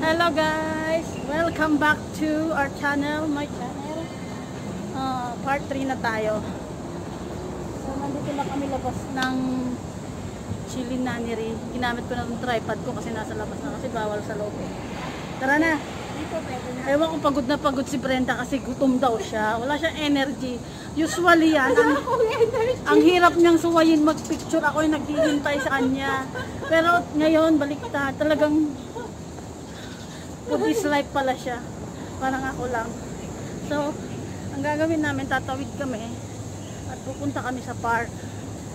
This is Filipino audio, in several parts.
Hello guys! Welcome back to our channel, my channel. Uh, part 3 na tayo. So, nandito na kami labas ng chili nannery. Ginamit ko na yung tripod ko kasi nasa labas na kasi bawal sa loob. eh. Tara na! Dito pwede na. Ewan ko pagod na pagod si Brenda kasi gutom daw siya. Wala siyang energy. Usually yan, ang, ang hirap niyang suwayin mag-picture. Ako yung naghihintay sa kanya. Pero ngayon, baliktad. Talagang foodies life pala siya. Parang ako lang. So, ang gagawin namin, tatawid kami at pupunta kami sa park.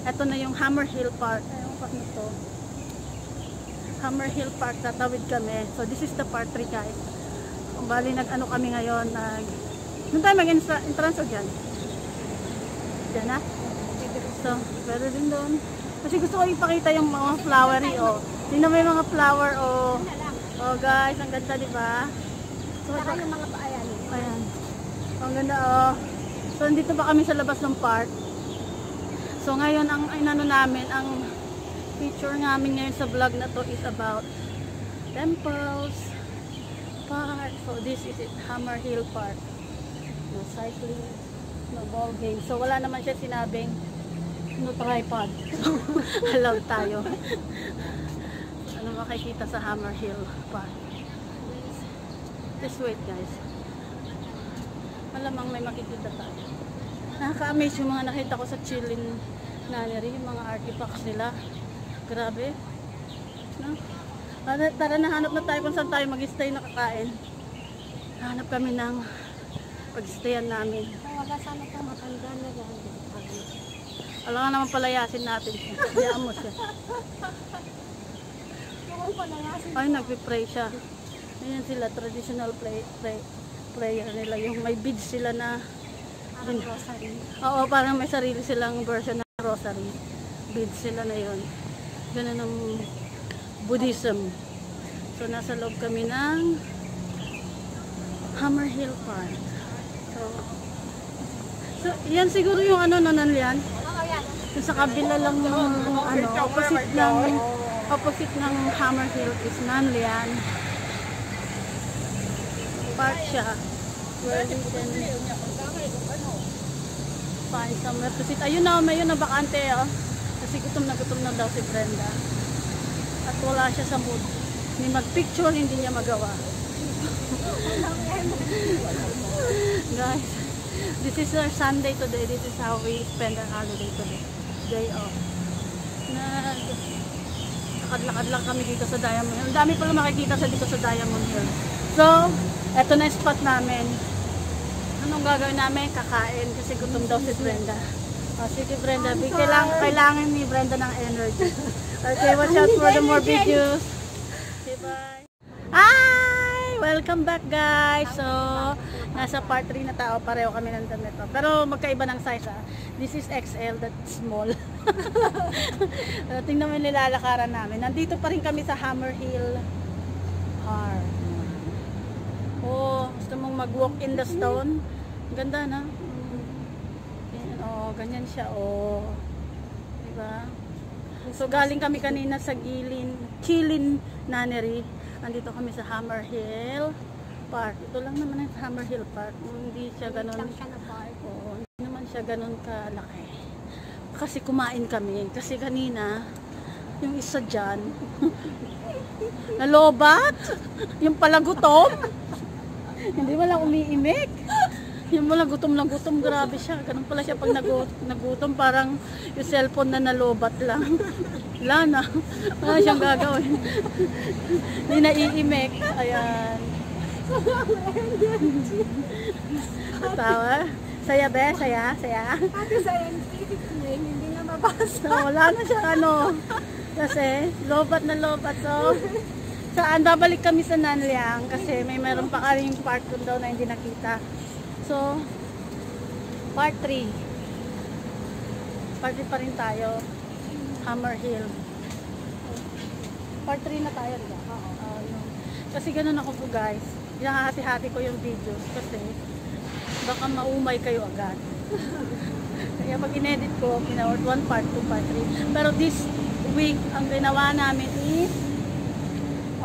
Ito na yung Hammer Hill Park. Ayun, park na to. Hammer Hill Park, tatawid kami. So, this is the part 3 guys. Kung bali, nag-ano kami ngayon, nag... Doon tayo mag-entrance o dyan? Dyan na? So, pwede din doon. Kasi gusto ko ipakita yung mga flowery, oh. Tingnan mo yung mga flower, oh. Oh, guys, ang ganda, di ba? So, Saka yung mga paayan. Ayan. Ang ganda, oh. So, nandito pa kami sa labas ng park. So, ngayon, ang inano namin, ang feature namin ngayon sa vlog na to is about temples, park. So, this is it, Hammer Hill Park. No cycling, no ball game. So, wala naman siya sinabing no tripod. Allowed tayo. Ano makikita sa Hammer Hill Park? Just wait guys. Malamang may makikita tayo. Nakaka-amaze yung mga nakita ko sa Chilin Nunnery, yung mga artifacts nila. Grabe. No? Tara, na, hanap na tayo kung saan tayo mag-stay na kakain. Hanap kami ng pag-stayan namin. Wala sana pang matanda na lang. Alam nga naman palayasin natin. Diyan mo siya. Ay, nagpipray siya. Ayan sila, traditional play, play, prayer nila. Yung may beads sila na Parang rosary. Oo, parang may sarili silang version ng rosary. Beads sila na yon. Ganun ang Buddhism. So, nasa loob kami ng Hammer Hill Park. So, so yan siguro yung ano nanan yan. Oo, yan. Yung sa kabila lang ng ano, opposite ng opposite ng Hammer Hill is Nanlian. Park siya. Where we can find somewhere to sit. Ayun na, may yun na bakante oh. Kasi gutom na gutom na daw si Brenda. At wala siya sa mood. Ni mag-picture, hindi niya magawa. Guys, this is our Sunday today. This is how we spend our holiday today. Day off. Nag lakad-lakad lang kami dito sa Diamond Hill. Ang dami pala makikita sa dito sa Diamond Hill. So, eto na yung spot namin. Anong gagawin namin? Kakain kasi gutom daw si Brenda. Oh, sige Brenda, Big, kailangan, kailangan ni Brenda ng energy. Okay, watch out for the more videos. Okay, bye. Hi! Welcome back guys! So, nasa part 3 na tao, pareho kami ng ganito. Pero magkaiba ng size ah. This is XL, that's small. Tingnan mo nilalakaran namin. Nandito pa rin kami sa Hammer Hill Park. Oh, gusto mong mag-walk in the stone? Ang Ganda na. Oh, ganyan siya. Oh. Diba? So galing kami kanina sa Gilin, Chilin Nunnery. Andito kami sa Hammer Hill Park. Ito lang naman ang Hammer Hill Park. Hindi siya ganun. Lang siya na park. Oo, hindi naman siya ganun kalaki. Kasi kumain kami. Kasi kanina, yung isa dyan, nalobat. Yung pala gutom. hindi mo lang umiimik. Yung pala gutom lang gutom, grabe siya. Ganun pala siya pag nagu- nagutom, parang yung cellphone na nalobat lang. Wala na. Wala siyang gagawin. Hindi naiimik. Ayan. Tawa. Saya be, saya, saya. Pati sa scientific name, hindi na mabasa. So, wala na siya ano. Kasi, lobat na lobat. So, saan babalik kami sa Nanliang kasi may meron pa kaming part doon daw na hindi nakita. So, part 3. Part 3 pa rin tayo. Hammer Hill. Part 3 na tayo, di ba? Oo. yun. Kasi ganun ako po guys. Hinahati-hati ko yung videos kasi baka maumay kayo agad. Kaya pag inedit ko, pinaward 1 part, 2 part, 3. Pero this week, ang ginawa namin is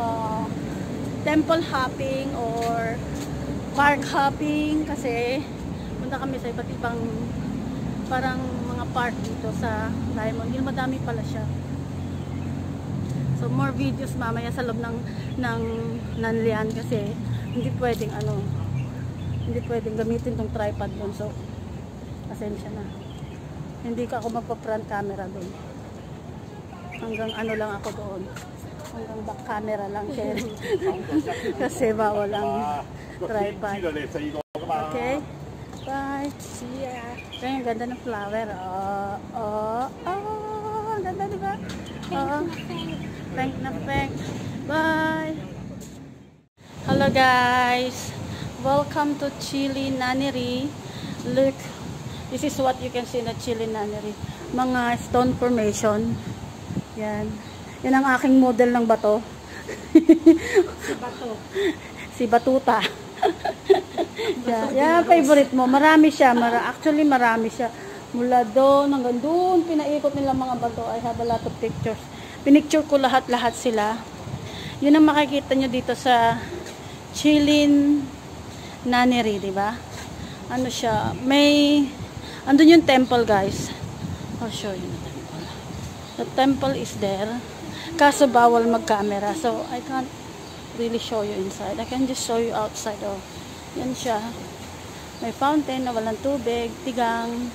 uh, temple hopping or park hopping kasi punta kami sa iba't ibang parang mga park dito sa Diamond Hill. Madami pala siya. So more videos mamaya sa loob ng ng Nanlian kasi hindi pwedeng ano hindi pwedeng gamitin tong tripod doon. So pasensya na. Hindi ka ako magpa-front camera doon. Hanggang ano lang ako doon. Hanggang back camera lang kasi bawal ang tripod. Okay? Bye. See ya. Kaya ang ganda ng flower. Oh, oh, oh. Ang ganda, di ba? Oh. Pink na pink. Bye. Hello guys. Welcome to Chili Naniri. Look. This is what you can see na Chili Naniri. Mga stone formation. Yan. Yan ang aking model ng bato. Si Bato. si Batuta. yeah, yeah, favorite mo. Marami siya. Mara actually, marami siya. Mula doon hanggang doon, pinaikot nila mga bato. I have a lot of pictures. Pinicture ko lahat-lahat sila. Yun ang makikita nyo dito sa Chilin Naneri, di ba? Ano siya? May, andun yung temple, guys. I'll show you the temple. The temple is there. Kaso bawal mag-camera. So, I can't really show you inside. I can just show you outside. Oh, yan siya. May fountain na walang tubig, tigang.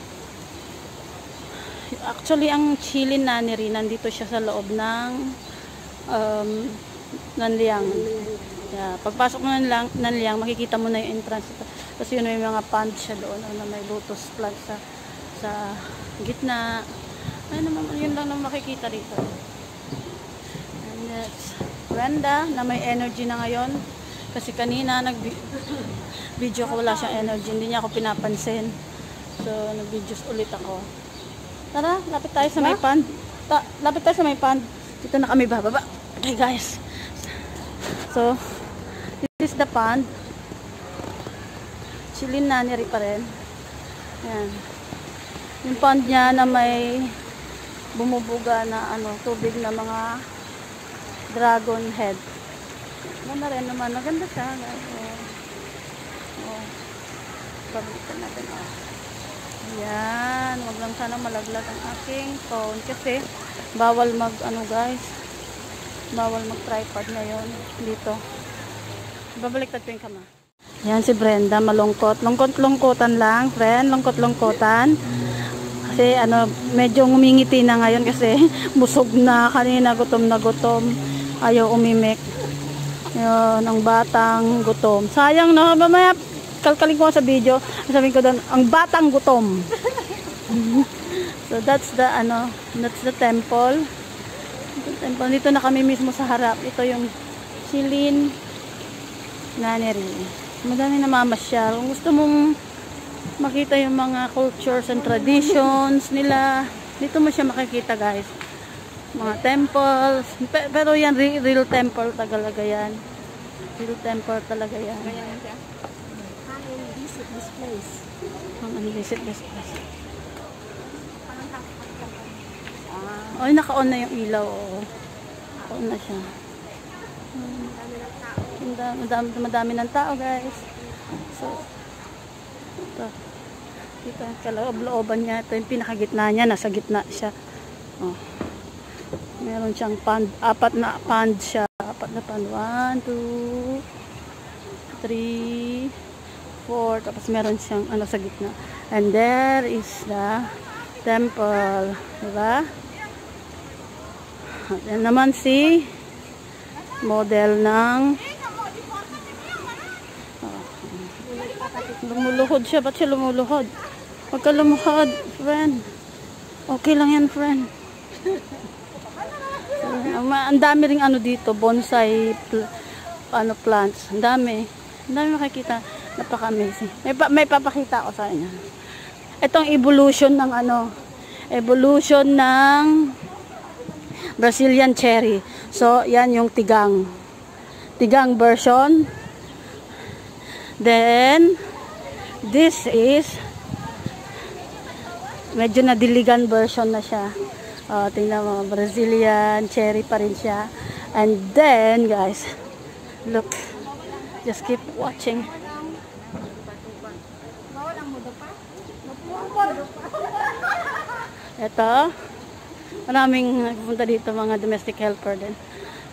Actually, ang chili naniri, nandito siya sa loob ng um, Nanliang. Yeah, pagpasok mo ng lang, Nanliang, makikita mo na yung entrance. Kasi yun may mga pond siya doon, ano, may lotus plant sa, sa gitna. Ay naman, yun lang naman makikita dito. And that's Brenda, na may energy na ngayon. Kasi kanina, nag video ko wala siyang energy. Hindi niya ako pinapansin. So, nag-videos ulit ako. Tara, lapit tayo sa may pond. Ta lapit tayo sa may pond. Dito na kami bababa. Okay, guys. So, is the pond. Chilin na niri pa rin. Yan. Yung pond niya na may bumubuga na ano, tubig na mga dragon head. Ganda rin naman. Maganda siya. guys. Oh. Pagalitan natin. Oh. Ayan. Huwag lang sana malaglag ang aking phone. Kasi bawal mag ano guys. Bawal mag tripod ngayon. Dito. Babalik tayo yung kama. Yan si Brenda. Malungkot. Lungkot-lungkotan lang. Friend. Lungkot-lungkotan. Kasi ano, medyo ngumingiti na ngayon kasi busog na kanina, gutom na gutom. Ayaw umimik. Yun, ang batang gutom. Sayang no, mamaya kalkalin ko sa video. Sabihin ko doon, ang batang gutom. so that's the ano, that's the temple. The temple. Dito na kami mismo sa harap. Ito yung Shilin Naneri. Madami na mamasyal. Kung gusto mong makita yung mga cultures and traditions nila, dito mo siya makikita guys. Mga temples. Pe- pero yan, re- real temple talaga yan. Real temple talaga yan. Come and visit this place. Ang ano, visit this place. Ah. Ay, naka-on na yung ilaw. Naka-on na siya. Hmm. Madami, madami ng tao, guys. So, ito. Dito, kaloob-looban niya. Ito yung pinakagitna niya. Nasa gitna siya. Oh. Meron siyang pond. Apat na pond siya. Apat na pond. One, two, three, four. Tapos meron siyang ano sa gitna. And there is the temple. Diba? At yan naman si model ng Lumuluhod siya. Ba't siya lumuluhod? Huwag ka lumuhod, friend. Okay lang yan, friend. Ma- ang dami ring ano dito, bonsai pl- ano plants. Ang dami. Ang dami makikita. Napaka-amazing. May, pa- may papakita ko sa inyo. Itong evolution ng ano, evolution ng Brazilian cherry. So, yan yung tigang. Tigang version. Then, this is medyo nadiligan version na siya. Oh, tingnan mo, Brazilian cherry pa rin siya. And then, guys, Look. Just keep watching. Ito. Maraming nagpunta dito mga domestic helper din.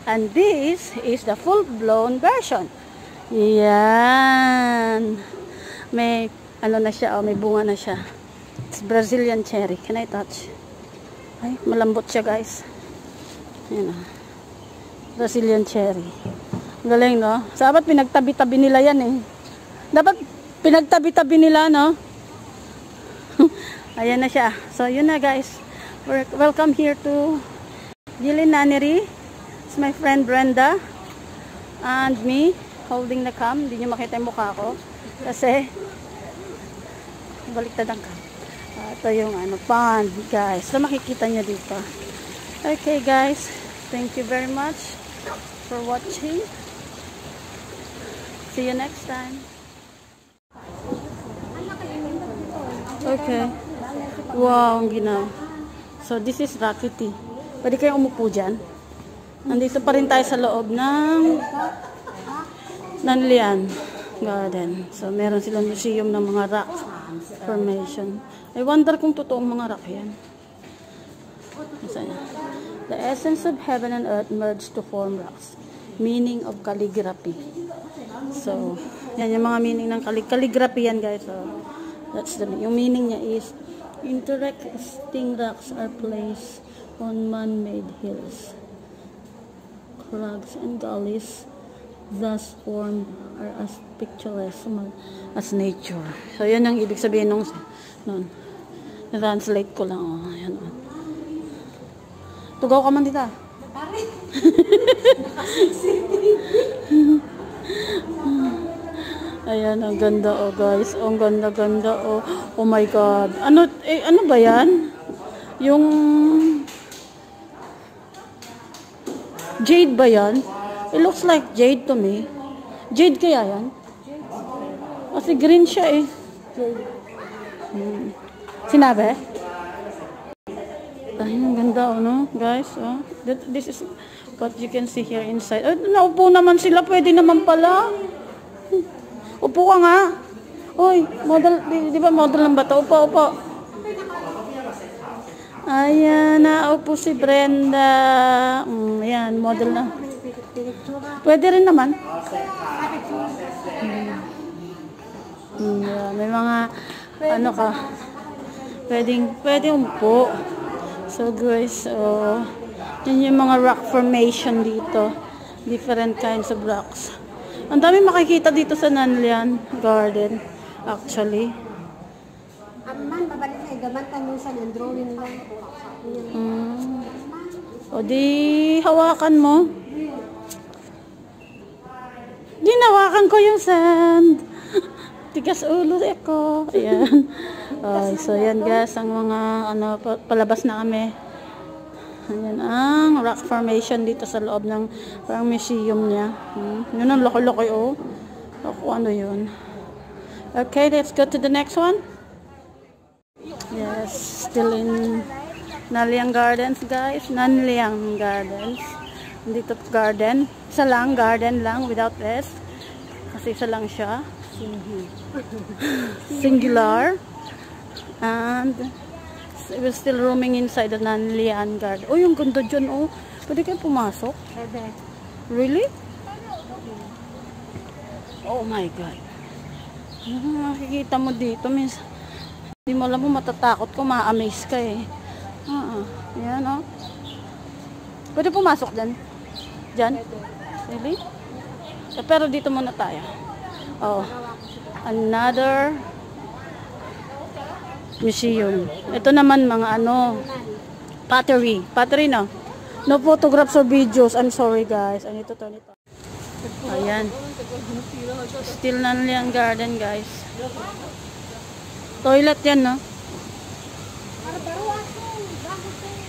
And this is the full-blown version. Yan. May ano na siya, oh, may bunga na siya. It's Brazilian cherry. Can I touch? Ay, malambot siya guys. Yan oh. Brazilian cherry. Galing no? Dapat pinagtabi-tabi nila yan eh. Dapat pinagtabi-tabi nila no? Ayan na siya. So, yun na guys. We're, welcome here to Gilin Nannery. It's my friend Brenda. And me, holding the cam. Hindi nyo makita yung mukha ko. Kasi, baliktad ang cam. Ah, ito yung ano, pond, guys. So, makikita nyo dito. Okay, guys. Thank you very much for watching. See you next time. Okay. Wow, ang ginaw. So, this is Rakiti. Pwede kayong umupo dyan. Nandito pa rin tayo sa loob ng Nanlian Garden. So, meron silang museum ng mga rock formation. I wonder kung totoong mga rock yan. The essence of heaven and earth merged to form rocks. Meaning of calligraphy. So, yan yung mga meaning ng callig calligraphy yan guys. So, that's the yung meaning niya is interesting rocks are placed on man-made hills. Crags and gullies thus formed are as picturesque as nature. So, yan ang ibig sabihin nung nun. Na-translate ko lang. Oh, yan, oh. Tugaw ka man dito. Ayan, ang ganda oh guys. Ang ganda ganda oh. Oh my god. Ano eh ano ba 'yan? Yung Jade ba 'yan? It looks like jade to me. Jade kaya 'yan? Kasi green siya eh. Hmm. Sinabi? Ay, ang ganda, oh, no? Guys, oh. This is what you can see here inside. Ay, naupo naman sila. Pwede naman pala. Upo ka nga. Uy, model, di, di ba model ng bata? Upo, upo. Ayan, naupo si Brenda. Mm, ayan, model na. Pwede rin naman. Mm. Mm, yeah, may mga, ano ka, pwedeng, pwedeng umupo. So guys, oh, yun yung mga rock formation dito. Different kinds of rocks. Ang dami makikita dito sa Nanlian Garden, actually. Aman, babalik na. Gaman ka nung sa drawing lang. Mm. O di, hawakan mo. Ginawakan ko yung sand. Tigas ulo ako. Ayan. Ay, so yan guys, ang mga ano, pa- palabas na kami. Ayan ang rock formation dito sa loob ng parang museum niya. Hmm. Yun ang laki-laki oh. Ako ano yun. Okay, let's go to the next one. Yes, still in Naliang Gardens guys. Nanliang Gardens. Dito garden. Isa lang, garden lang without S. Kasi isa lang siya. Singular. And we're still roaming inside the Nanlian Garden. Oh, yung ganda dyan, oh. Pwede kayo pumasok? Bebe. Really? Oh my God. Ah, makikita mo dito, miss. Hindi mo alam mo matatakot ko, ma-amaze ka eh. Ah, ah. Yan, oh. Pwede pumasok dyan? Dyan? Really? Eh, pero dito muna tayo. Oh. Another museum. Ito naman mga ano, pottery. Pottery no? No photographs or videos. I'm sorry guys. I need to turn it off. Ayan. Still Nanliang Garden guys. Toilet yan no?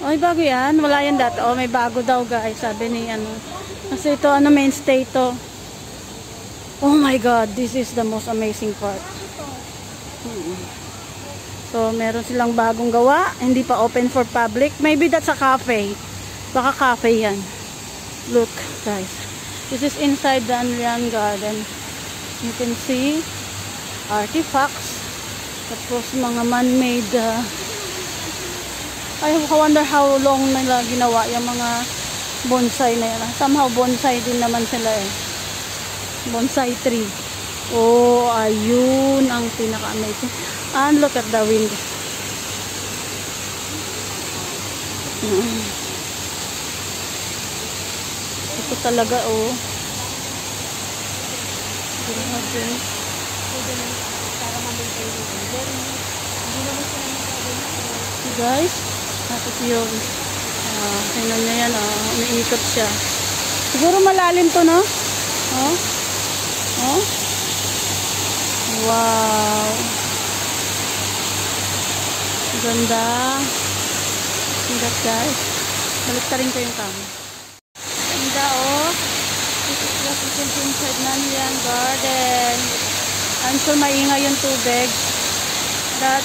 Ay, bago yan. Wala yan dati. Oh, may bago daw guys. Sabi ni ano. Kasi ito, ano, mainstay to. Oh my God. This is the most amazing part. So, meron silang bagong gawa. Hindi pa open for public. Maybe that's a cafe. Baka cafe yan. Look, guys. This is inside the Anlian Garden. You can see artifacts. Tapos mga man-made uh, I wonder how long nila ginawa yung mga bonsai na yan. Somehow bonsai din naman sila eh. Bonsai tree. Oh, ayun ang pinaka-amazing. And look at the wind. Mm. Ito talaga oh. Grabe. Guys, tapos yung ah, tingnan niya yan, ah, umiikot siya. Siguro malalim to, no? Oh? Oh? Wow. Ganda. Ganda, guys. Balik ka rin ko yung kami. Ganda, oh. This is can see inside Nanyang Garden. I'm sure maingay yung tubig. That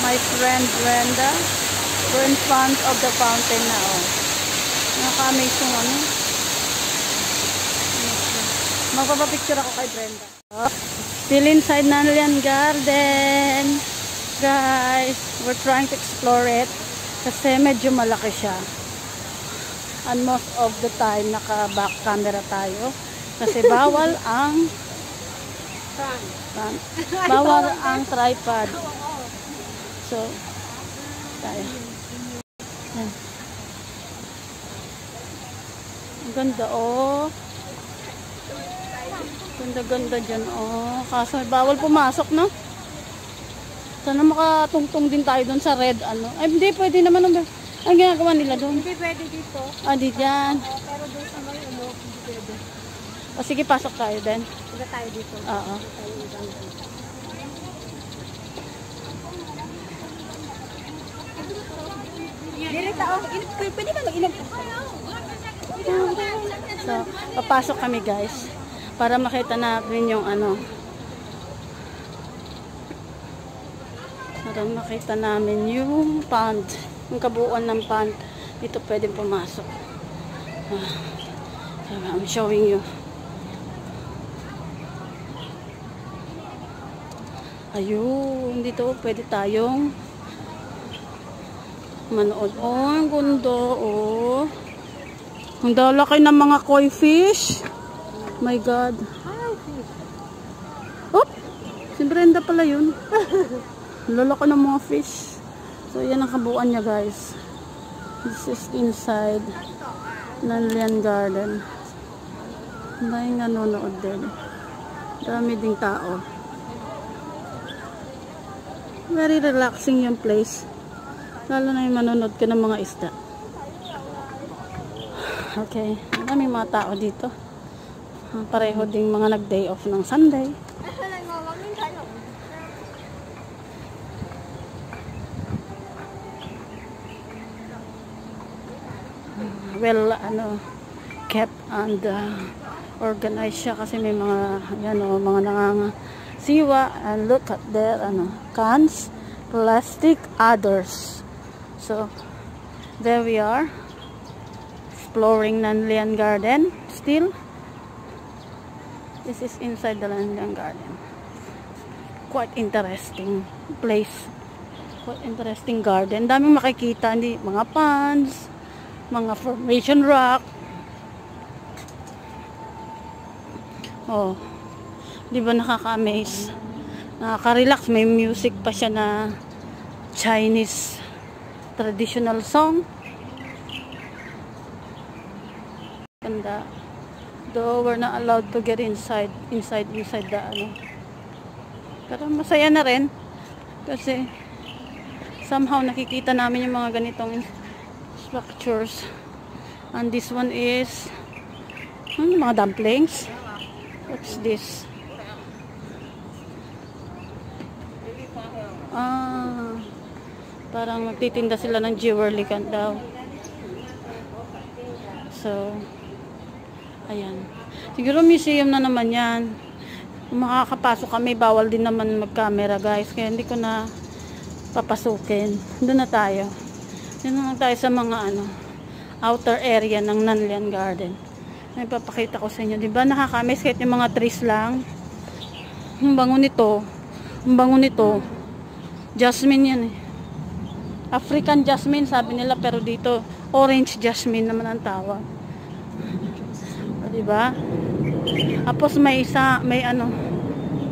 my friend Brenda. We're in front of the fountain na, oh. Nakaka-amaze yung ano. Magpapapicture ako kay Brenda. Oh. Still inside Nanyang Garden. Guys, we're trying to explore it. Kasi medyo malaki siya. And most of the time, naka-back camera tayo. Kasi bawal ang. Bawal ang tripod. So, tayo. Yan. Ang ganda, oh. Ganda-ganda dyan, oh. Kaso bawal pumasok, no? Sana makatungtong din tayo doon sa red, ano. Ay, hindi, pwede naman. Ang, ang ginagawa nila doon. Hindi pwede dito. Ah, di dyan. Pero doon sa may ano, hindi pwede. O, sige, pasok tayo din. Punta tayo dito. Oo. Tayo ibang Dirita, oh. Pwede ka mag-inom. So, papasok kami guys. Para makita natin yung ano. Para makita namin yung pond. Yung kabuuan ng pond. Dito pwedeng pumasok. So, I'm showing you. Ayun, dito pwede tayong manood. Oh, ang ganda, oh. Ang dalaki ng mga koi fish. My God. Oh, si Brenda pala yun. Lalaki ng mga fish. So, yan ang kabuuan niya, guys. This is inside Nanlian Garden. Daming nanonood din. Dami ding tao. Very relaxing yung place. Lalo na yung manonood ka ng mga isda. Okay. Maraming mga tao dito. Ah, Pareho ding mga nag-day off ng Sunday. Well, ano, kept and uh, organized siya kasi may mga, yan o, mga nanganga siwa and look at there, ano, cans, plastic, others. So, there we are. Exploring Nanlian Garden. Still, this is inside the Nanlian Garden. Quite interesting place. Quite interesting garden. Daming makikita. Hindi, mga ponds, mga formation rock. Oh, di ba nakaka-amaze? Nakaka-relax. May music pa siya na Chinese traditional song. Ganda. Though we're not allowed to get inside, inside, inside the ano. Pero masaya na rin. Kasi somehow nakikita namin yung mga ganitong structures. And this one is ano, mga dumplings. What's this? Parang magtitinda sila ng jewelry kan daw. So, ayan. Siguro museum na naman yan. Kung makakapasok kami, bawal din naman mag-camera guys. Kaya hindi ko na papasukin. Doon na tayo. Doon na tayo sa mga ano, outer area ng Nanlian Garden. May papakita ko sa inyo. Di ba nakakamiss kahit yung mga trees lang. Ang bango nito. Ang bango nito. Jasmine yan eh. African jasmine sabi nila pero dito orange jasmine naman ang tawag. Di ba? Tapos may isa, may ano.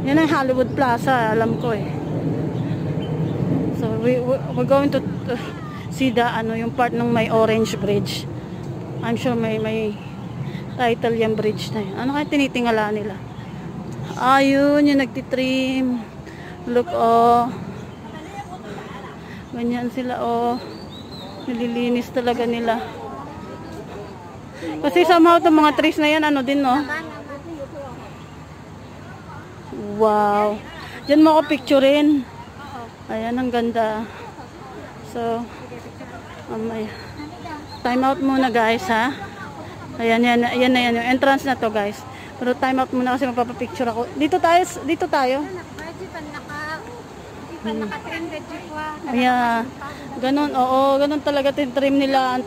Yan ang Hollywood Plaza, alam ko eh. So we we- we're going to uh, see the ano yung part ng may orange bridge. I'm sure may may title yung bridge na yun. Ano kaya tinitingala nila? Ayun, yung nagtitrim. Look, oh. Ganyan sila, oh. Nililinis talaga nila. Kasi somehow itong mga trees na yan, ano din, no? Wow. Diyan mo ako picturein. Ayan, ang ganda. So, mamaya. Time out muna, guys, ha? Ayan, yan, yan na yan. Yung entrance na to, guys. Pero time out muna kasi magpapapicture ako. Dito tayo, dito tayo. Pwede pa naka... Di pa naka-trended pa. Yeah. Ganun, oo, ganun talaga trim nila.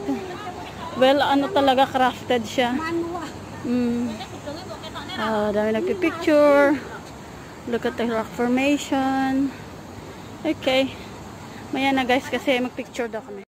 Well, ano talaga crafted siya. Mm. Ah, dami nagpipicture. Look at the rock formation. Okay. Maya na guys kasi magpicture daw kami.